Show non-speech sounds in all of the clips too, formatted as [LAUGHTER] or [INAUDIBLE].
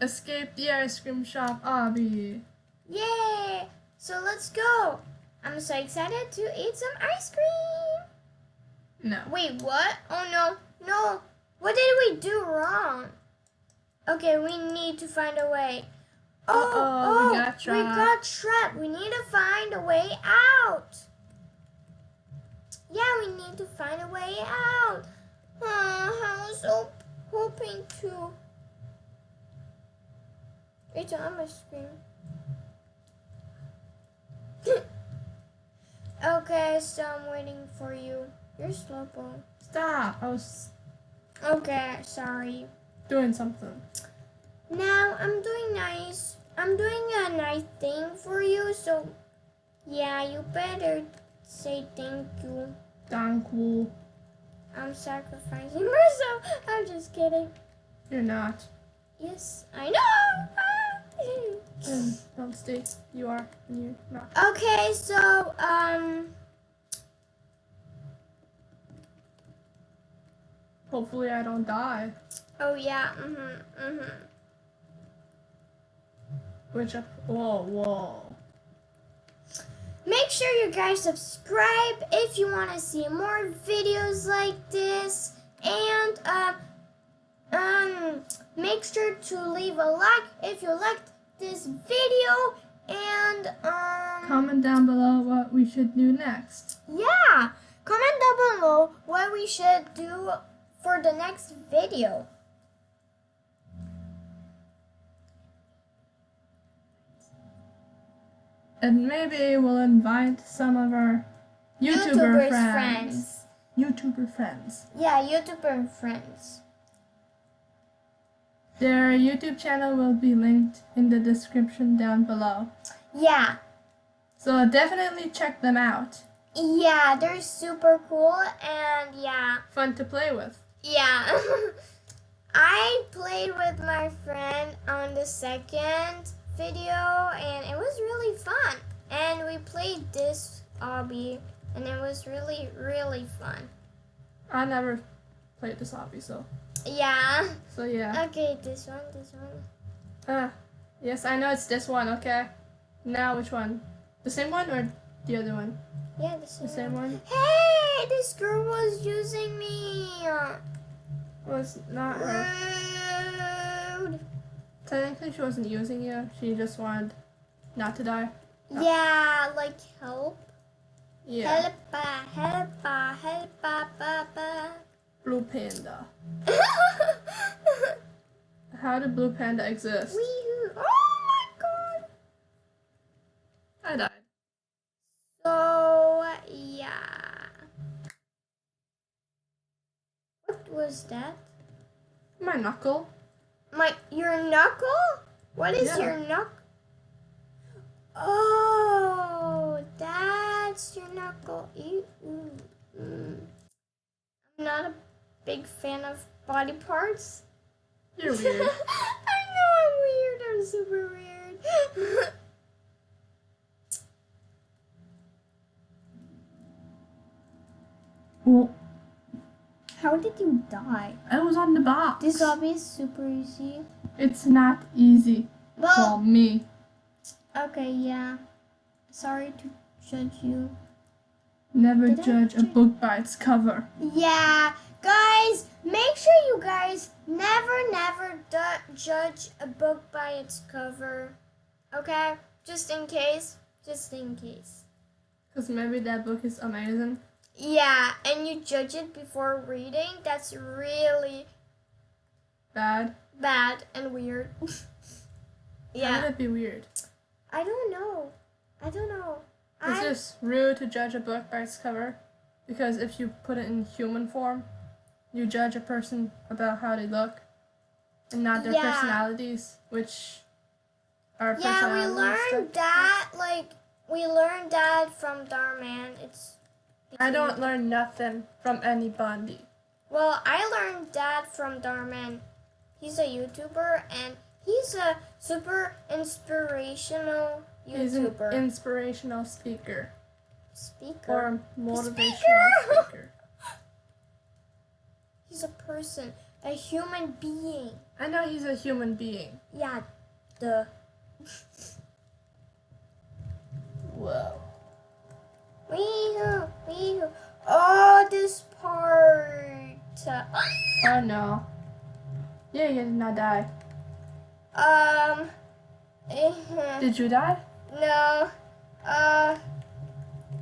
Escape the ice cream shop, Obby. Yay! So let's go. I'm so excited to eat some ice cream. No. Wait, what? Oh no, no. What did we do wrong? Okay, we need to find a way. Oh, Uh-oh, oh, we got we trapped. got trapped. We need to find a way out. Yeah, we need to find a way out. Oh, I was so hoping to. It's on my screen. okay, so I'm waiting for you. You're slow, boy. Stop. I was Okay, sorry. doing something. Now I'm doing nice. I'm doing a nice thing for you, so yeah, you better say thank you. Thank you. I'm sacrificing [LAUGHS] myself. I'm just kidding. You're not. Yes, I know. And don't stay. You are. And you're not. okay, so um, Hopefully I don't die. oh yeah, mhm, mhm. Which up. Whoa, whoa. Make sure you guys subscribe if you want to see more videos like this, and uh, um, make sure to leave a like if you liked this video, and um, Comment down below what we should do next. yeah, comment down below what we should do for the next video. And maybe we'll invite some of our YouTuber YouTubers friends. friends. YouTuber friends. Yeah, YouTuber friends. Their YouTube channel will be linked in the description down below. Yeah, So definitely check them out. yeah, they're super cool, and yeah. Fun to play with. Yeah. [LAUGHS] I played with my friend on the second video and it was really fun. And we played this obby and it was really, really fun. I never played this hobby, so Yeah. so yeah. Okay, this one, this one. Ah, yes, I know it's this one. Okay. Now which one? The same one or the other one? Yeah, this The same one Hey, this girl was using me. was not her. Rude. Technically, she wasn't using you. She just wanted not to die. Yeah, like help. Yeah. Help, uh, help, uh, help, uh, ba, ba. Blue panda. [LAUGHS] How did blue panda exist? Wee-hoo. Oh my god. I died. So yeah. What was that? My knuckle. My your knuckle? What is Yeah. your knuckle? Oh, that's your knuckle. Ew. ooh, mm. I'm not a big fan of body parts. You're [LAUGHS] weird. I know I'm weird. I'm super weird. well, How did you die? I was on the box. This obby is super easy. It's not easy for Well, me. okay, yeah. Sorry to judge you. Never Did I judge a book by its cover. Yeah, guys, make sure you guys never, never judge a book by its cover. Okay? Just in case. Just in case. Because maybe that book is amazing. Yeah, and you judge it before reading. That's really Bad. bad and weird. [LAUGHS] yeah. How would it be weird? I don't know. I don't know. It's I just rude to judge a book by its cover. Because if you put it in human form, you judge a person about how they look and not their Yeah. personalities, which are Yeah, we learned that like we learned that from Dhar Mann. It's I don't learn nothing from anybody. Well, I learned that from Dhar Mann. He's a YouTuber and he's a super inspirational He's an YouTuber. inspirational speaker Speaker. or motivational Speaker! speaker. He's a person, a human being. I know he's a human being. Yeah, the Whoa. Weehoo, weehoo. Oh, this part. Oh no. Yeah, you did not die. um. Did you die? No. Uh.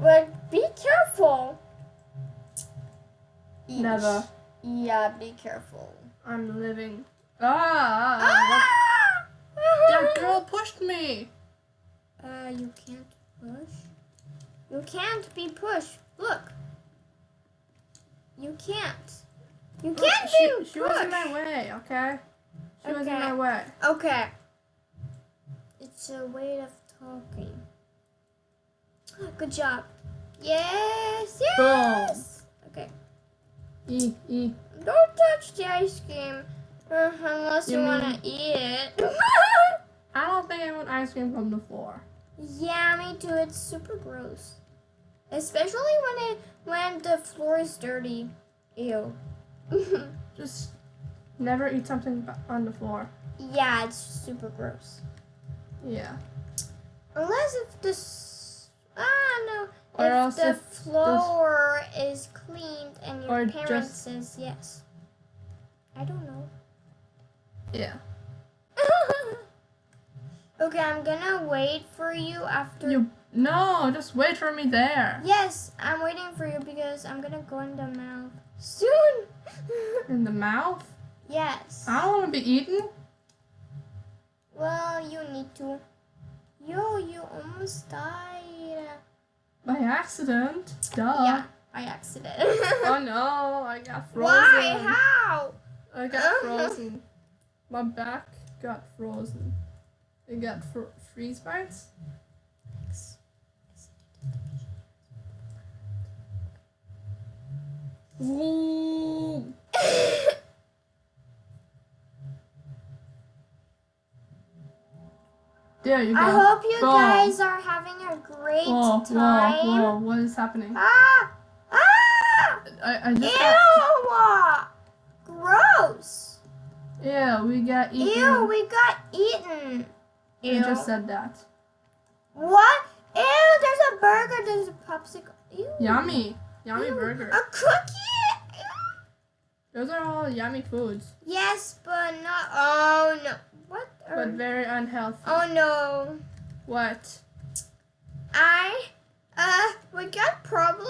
But be careful. Never. Yeah, be careful. I'm living. Ah! Ah! That girl pushed me. Uh, you can't push. You can't be pushed. Look. You can't. You can't she, be she was in my way, okay? She was in Okay. my way. Okay. It's a way of talking. [GASPS] Good job. Yes, yes. Okay. E, E. Don't touch the ice cream uh, unless you, You want to eat it. [LAUGHS] I don't think I want ice cream from the floor. yeah, me too. It's super gross. Especially when it when the floor is dirty. Ew. [LAUGHS] Just never eat something on the floor. yeah, it's super gross. Yeah. Unless if this, I don't know, Or if else the if floor is cleaned and your parents just- says yes. I don't know. Yeah. [LAUGHS] okay, I'm gonna wait for you after. You no, just wait for me there. Yes, I'm waiting for you because I'm gonna go in the mouth soon. [LAUGHS] In the mouth? yes. I don't want to be eaten. Well, you need to. Yo, you almost died. By accident. Duh. Yeah, by accident. Oh [LAUGHS] no, I got frozen. Why? How? I got [LAUGHS] frozen. My back got frozen. It got fr- freeze bites. [LAUGHS] Ooh. There you go. I hope you Boom. guys are having a great Whoa, time. whoa, whoa! What is happening? Ah! Ah! I, I just. Ew! Gross! Yeah, we got eaten. Ew, we got eaten. You just said that. What? Ew, there's a burger, there's a popsicle. Ew. Yummy, yummy Ew, burger. A cookie? Ew. Those are all yummy foods, Yes, but not. Oh no. But very unhealthy. oh no. What? I. Uh, we got problem?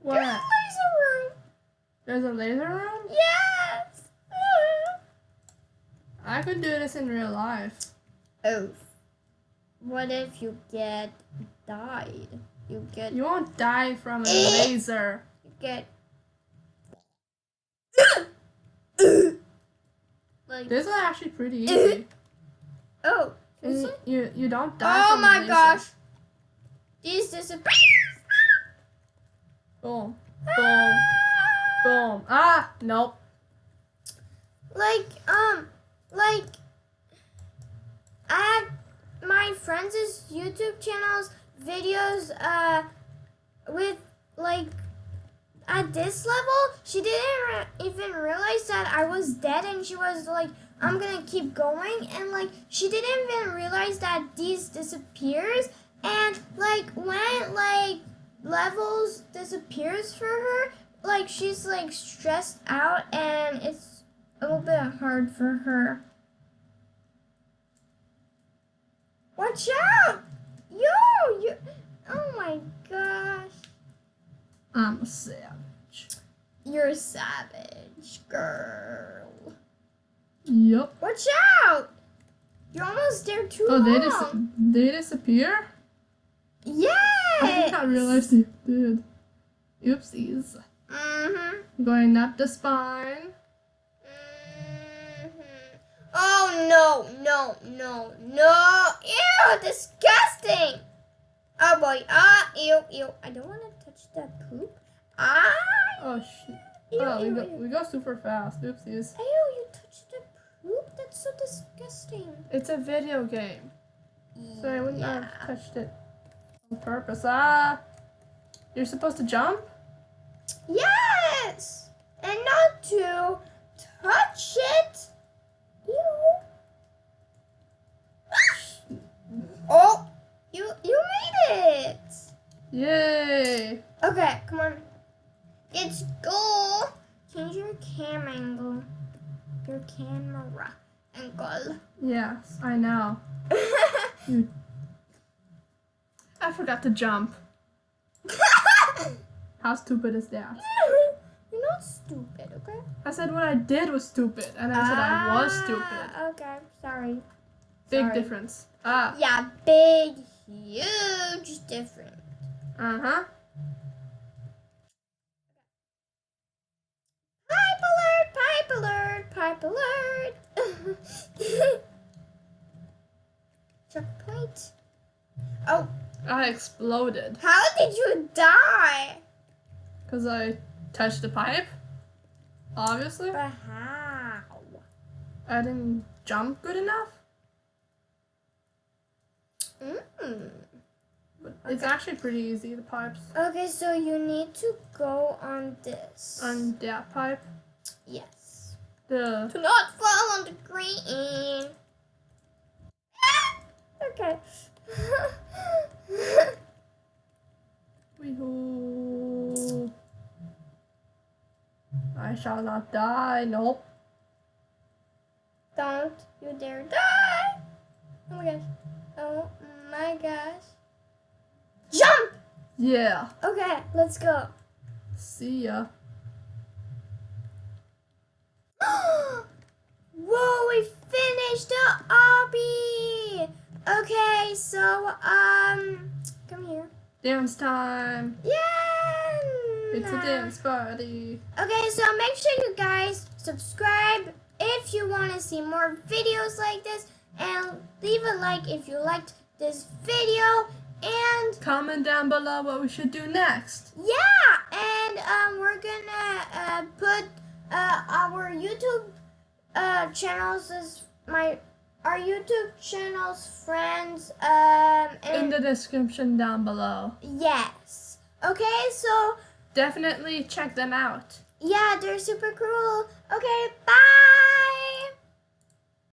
What? There's a laser room. There's a laser room? Yes. I could do this in real life. Oh. What if you get died? You get You won't die from a Eh. laser. you get like This is actually pretty [LAUGHS] easy. oh is You, it? you you don't die Oh my laser. gosh. These disappear. Boom. Boom. Boom. Ah, nope. Like um like I had my friends' YouTube channels videos uh with like at this level she didn't even realize that I was dead and she was like I'm gonna keep going and like she didn't even realize that these disappears and like when like levels disappears for her like she's like stressed out and it's a little bit hard for her. Watch out! Yo, you Oh my gosh. I'm a savage. You're a savage girl. Yup. Watch out! You're almost there too Oh, they long. dis- they disappear? Yeah. I did not realize they did. Oopsies. Mhm. Going up the spine. Mhm. Oh no, no, no, no. Ew, disgusting. Oh boy. Ah, ew, ew. I don't want to touch that poop. Ah. Oh shit. Ew, Oh, we go, ew. we go super fast. Oopsies. Ew, you touched the poop? That's so disgusting. It's a video game, so I wouldn't have touched it on purpose. Ah! You're supposed to jump? Yes! and not to touch it. Ew. Oh, Yay! Okay, come on. Let's go. Change your cam angle. Your camera angle. Yes, I know. [LAUGHS] You. I forgot to jump. [LAUGHS] How stupid is that? [LAUGHS] You're not stupid, okay? I said what I did was stupid, and I said I was stupid. Ah, Okay, sorry. Big sorry. difference. Ah. Yeah, big, huge difference. Uh huh. Pipe alert! Pipe alert! Pipe alert! [LAUGHS] Checkpoint. Oh, I exploded how did you die? because I touched the pipe. Obviously, But how? I didn't jump good enough. Mm. But it's Okay. actually pretty easy. The pipes Okay, so you need to go on this. on that pipe. yes. The To not fall on the green. [LAUGHS] okay. [LAUGHS] Weehoo. I shall not die. Nope. Don't you dare die! Oh my gosh. Oh my gosh. Yeah. Okay, let's go. See ya. [GASPS] Whoa, we finished the obby! Okay, so, um, come here. Dance time. Yeah! It's a dance party. Okay, so make sure you guys subscribe if you want to see more videos like this and leave a like if you liked this video and Comment down below what we should do next. yeah and um, we're gonna uh, put uh, our youtube uh, channels as my our youtube channels friends um In the description down below. yes okay so Definitely check them out. yeah they're super cool okay bye